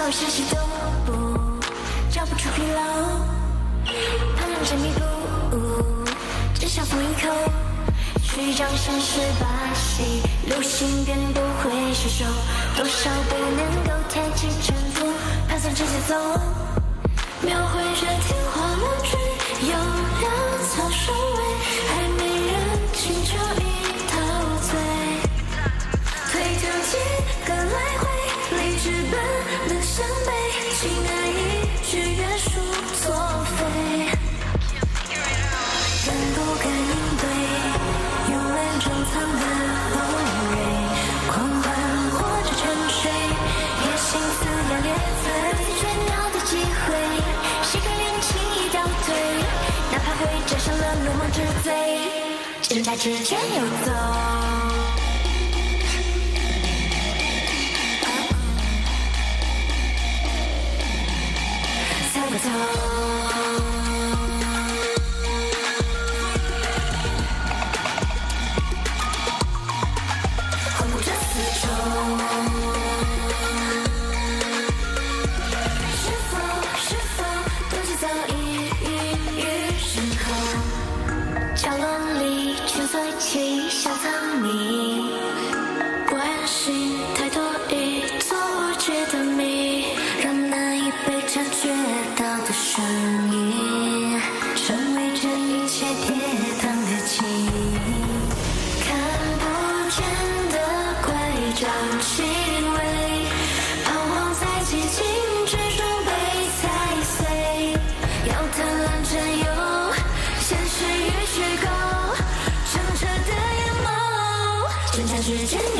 朝夕息动不，找不出纰漏，旁人真迷雾，只想松一口。虚张声势把戏，流星便不会失手。多少不能够太起沉浮，盘算着节奏，描绘着能向背，情爱一句约束作废。敢不敢应对？用脸中藏的锋锐，狂欢或者沉睡，也心思要裂嘴，最妙的机会，谁可怜轻易倒退？哪怕会沾上了流氓之罪，人在之间游走。猜不学到的声音，成为这一切跌宕的记忆，看不见的拐杖，气味，彷徨在寂静之中被踩碎，要贪婪占有，现实与虚构，澄澈的眼眸，挣扎之间。